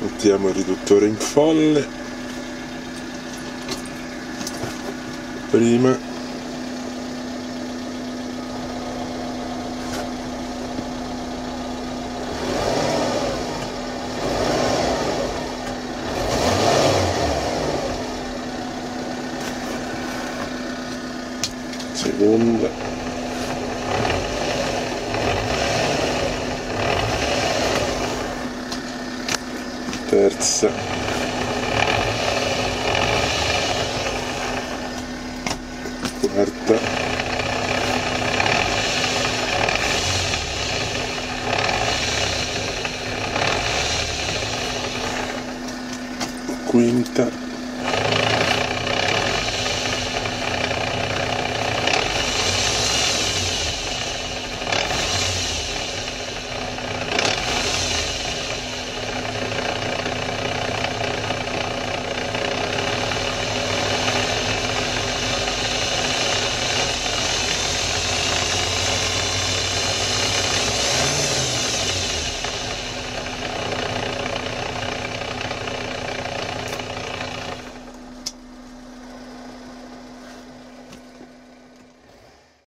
mettiamo il riduttore in folle. Prima. Seconda terza quarta. Quinta